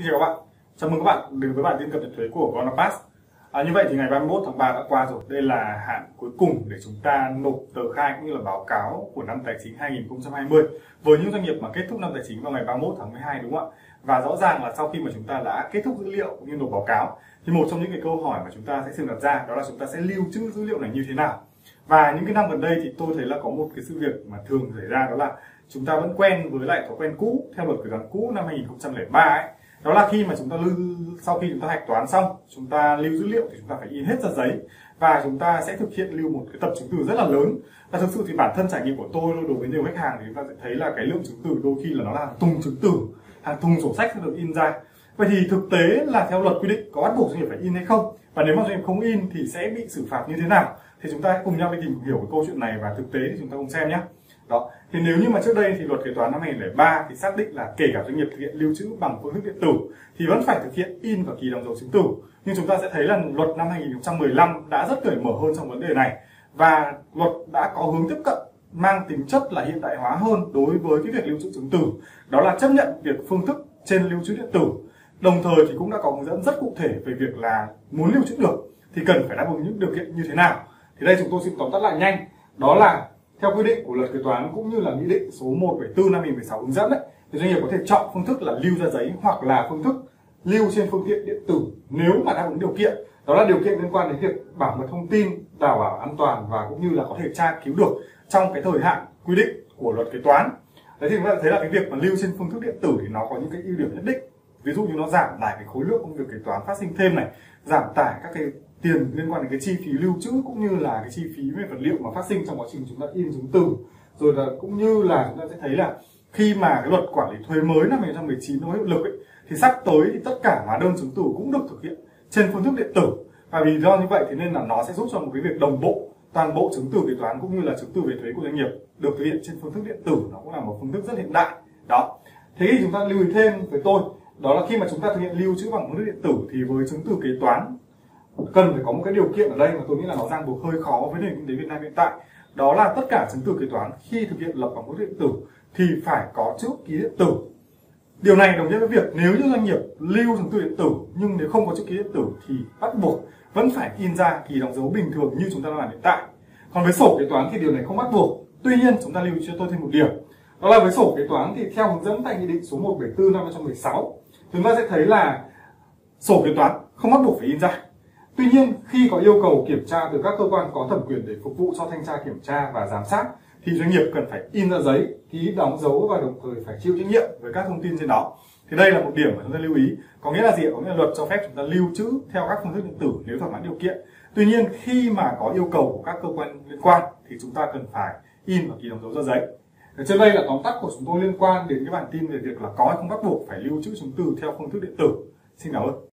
Xin chào các bạn, chào mừng các bạn đến với bản tin cập nhật thuế của Conapass. À, như vậy thì ngày 31 tháng 3 đã qua rồi, đây là hạn cuối cùng để chúng ta nộp tờ khai cũng như là báo cáo của năm tài chính 2020 với những doanh nghiệp mà kết thúc năm tài chính vào ngày 31 tháng 12 đúng không ạ? Và rõ ràng là sau khi mà chúng ta đã kết thúc dữ liệu cũng như nộp báo cáo thì một trong những cái câu hỏi mà chúng ta sẽ thường đặt ra đó là chúng ta sẽ lưu trữ dữ liệu này như thế nào? Và những cái năm gần đây thì tôi thấy là có một cái sự việc mà thường xảy ra đó là chúng ta vẫn quen với lại thói quen cũ theo luật kế toán cũ năm 2003 ấy đó là khi mà chúng ta lưu sau khi chúng ta hạch toán xong, chúng ta lưu dữ liệu thì chúng ta phải in hết ra giấy và chúng ta sẽ thực hiện lưu một cái tập chứng từ rất là lớn. Và thực sự thì bản thân trải nghiệm của tôi đối với nhiều khách hàng thì chúng ta sẽ thấy là cái lượng chứng từ đôi khi là nó là tung chứng từ, hàng thùng sổ sách sẽ được in ra. Vậy thì thực tế là theo luật quy định có bắt buộc doanh nghiệp phải in hay không? Và nếu mà doanh nghiệp không in thì sẽ bị xử phạt như thế nào? Thì chúng ta hãy cùng nhau đi tìm hiểu cái câu chuyện này và thực tế thì chúng ta cùng xem nhé đó. Thì nếu như mà trước đây thì luật kế toán năm 2003 thì xác định là kể cả doanh nghiệp thực hiện lưu trữ bằng phương thức điện tử thì vẫn phải thực hiện in và ký đóng dấu chứng từ nhưng chúng ta sẽ thấy là luật năm 2015 đã rất cởi mở hơn trong vấn đề này. Và luật đã có hướng tiếp cận, mang tính chất là hiện đại hóa hơn đối với cái việc lưu trữ chứng từ đó là chấp nhận việc phương thức trên lưu trữ điện tử. Đồng thời thì cũng đã có hướng dẫn rất cụ thể về việc là muốn lưu trữ được thì cần phải đáp ứng những điều kiện như thế nào. Thì đây chúng tôi xin tóm tắt lại nhanh. Đó là theo quy định của luật kế toán cũng như là nghị định số 174 năm 2016 hướng dẫn đấy, thì doanh nghiệp có thể chọn phương thức là lưu ra giấy hoặc là phương thức lưu trên phương tiện điện tử nếu mà đáp ứng điều kiện. Đó là điều kiện liên quan đến việc bảo mật thông tin, đảm bảo an toàn và cũng như là có thể tra cứu được trong cái thời hạn quy định của luật kế toán. Đấy thì chúng ta thấy là cái việc mà lưu trên phương thức điện tử thì nó có những cái ưu điểm nhất định. Ví dụ như nó giảm tải cái khối lượng công việc kế toán phát sinh thêm này, giảm tải các cái tiền liên quan đến cái chi phí lưu trữ cũng như là cái chi phí về vật liệu mà phát sinh trong quá trình chúng ta in chứng từ. Rồi là cũng như là chúng ta sẽ thấy là khi mà cái luật quản lý thuế mới năm 2019 nó hiệu lực ấy, thì sắp tới thì tất cả hóa đơn chứng từ cũng được thực hiện trên phương thức điện tử. Và vì do như vậy thì nên là nó sẽ giúp cho một cái việc đồng bộ toàn bộ chứng từ kế toán cũng như là chứng từ về thuế của doanh nghiệp được thực hiện trên phương thức điện tử. Nó cũng là một phương thức rất hiện đại. Đó. Thế thì chúng ta lưu ý thêm với tôi đó là khi mà chúng ta thực hiện lưu trữ bằng phương thức điện tử thì với chứng từ kế toán cần phải có một cái điều kiện ở đây mà tôi nghĩ là nó ràng buộc hơi khó với nền kinh tế Việt Nam hiện tại. Đó là tất cả chứng từ kế toán khi thực hiện lập bằng mức điện tử thì phải có chữ ký điện tử. Điều này đồng nghĩa với việc nếu như doanh nghiệp lưu chứng từ điện tử nhưng nếu không có chữ ký điện tử thì bắt buộc vẫn phải in ra kỳ đóng dấu bình thường như chúng ta đang làm hiện tại. Còn với sổ kế toán thì điều này không bắt buộc. Tuy nhiên, chúng ta lưu cho tôi thêm một điểm. Đó là với sổ kế toán thì theo hướng dẫn tại nghị định số 174 năm 2016 chúng ta sẽ thấy là sổ kế toán không bắt buộc phải in ra tuy nhiên, khi có yêu cầu kiểm tra từ các cơ quan có thẩm quyền để phục vụ cho thanh tra kiểm tra và giám sát, thì doanh nghiệp cần phải in ra giấy, ký đóng dấu và đồng thời phải chịu trách nhiệm với các thông tin trên đó. Thì đây là một điểm mà chúng ta lưu ý. Có nghĩa là gì có nghĩa là luật cho phép chúng ta lưu trữ theo các phương thức điện tử nếu thỏa mãn điều kiện. Tuy nhiên, khi mà có yêu cầu của các cơ quan liên quan, thì chúng ta cần phải in và ký đóng dấu ra giấy. Trên đây là tóm tắt của chúng tôi liên quan đến cái bản tin về việc là có hay không bắt buộc phải lưu trữ chứng từ theo phương thức điện tử. Xin cảm ơn.